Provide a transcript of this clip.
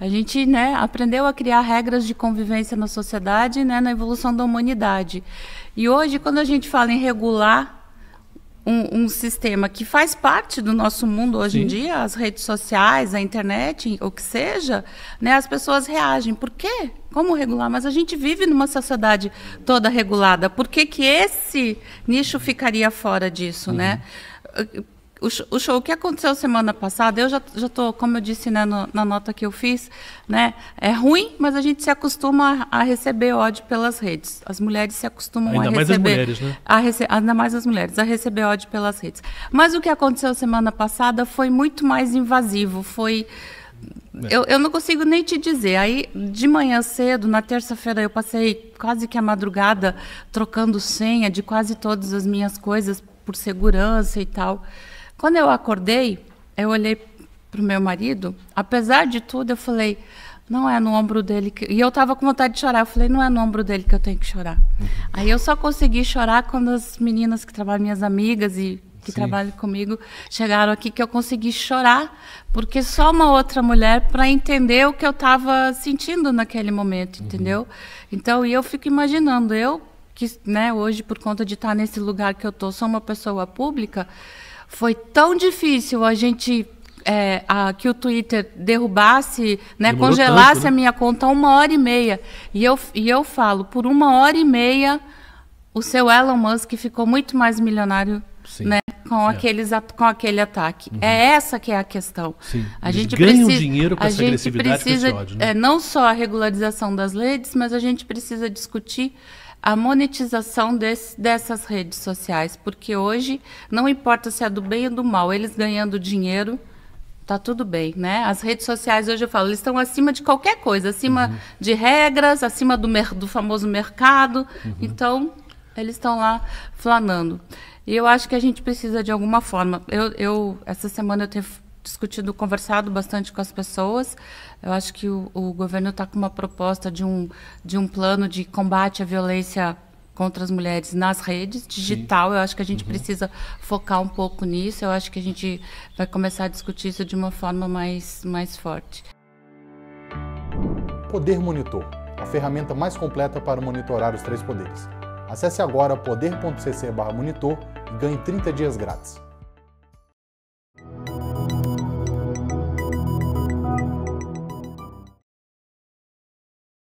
A gente né, aprendeu a criar regras de convivência na sociedade, né, na evolução da humanidade. E hoje, quando a gente fala em regular um, um, sistema que faz parte do nosso mundo hoje Sim. em dia, as redes sociais, a internet, o que seja, né, as pessoas reagem. Por quê? Como regular? Mas a gente vive numa sociedade toda regulada. Por que, que esse nicho ficaria fora disso, uhum. né? O, show, o que aconteceu semana passada, eu já estou, como eu disse né, no, na nota que eu fiz, né, é ruim, mas a gente se acostuma a, a receber ódio pelas redes. As mulheres se acostumam ainda a mais receber. As mulheres, né? a rece, ainda mais as mulheres, a receber ódio pelas redes. Mas o que aconteceu semana passada foi muito mais invasivo. Foi. É. Eu, eu não consigo nem te dizer. Aí, de manhã cedo, na terça-feira, eu passei quase que a madrugada trocando senha de quase todas as minhas coisas por segurança e tal. Quando eu acordei, eu olhei para o meu marido, apesar de tudo, eu falei, não é no ombro dele que... E eu estava com vontade de chorar. Eu falei, não é no ombro dele que eu tenho que chorar. Uhum. Aí eu só consegui chorar quando as meninas que trabalham, minhas amigas e que Sim. trabalham comigo, chegaram aqui que eu consegui chorar, porque só uma outra mulher para entender o que eu estava sentindo naquele momento, uhum. entendeu? Então, e eu fico imaginando, eu que, né, hoje por conta de estar nesse lugar que eu tô, sou uma pessoa pública, foi tão difícil a gente é, a, que o Twitter derrubasse, né, congelasse tanto, né? a minha conta uma hora e meia. E eu, e eu falo, por uma hora e meia, o seu Elon Musk ficou muito mais milionário né, com, aqueles, com aquele ataque. Uhum. É essa que é a questão. Sim. A gente ganham precisa, dinheiro com essa agressividade, precisa, ódio. Né? É, não só a regularização das redes, mas a gente precisa discutir a monetização desse, dessas redes sociais, porque hoje não importa se é do bem ou do mal, eles ganhando dinheiro, tá tudo bem, né? As redes sociais hoje eu falo, eles estão acima de qualquer coisa, acima uhum. de regras, acima do, do famoso mercado, uhum. então eles estão lá flanando. E eu acho que a gente precisa de alguma forma. Eu, eu essa semana eu tenho discutido, conversado bastante com as pessoas. Eu acho que o, o governo está com uma proposta de um, de um plano de combate à violência contra as mulheres nas redes, digital. Sim. Eu acho que a gente uhum. precisa focar um pouco nisso. Eu acho que a gente vai começar a discutir isso de uma forma mais, mais forte. Poder Monitor, a ferramenta mais completa para monitorar os três poderes. Acesse agora poder.cc/monitor e ganhe 30 dias grátis.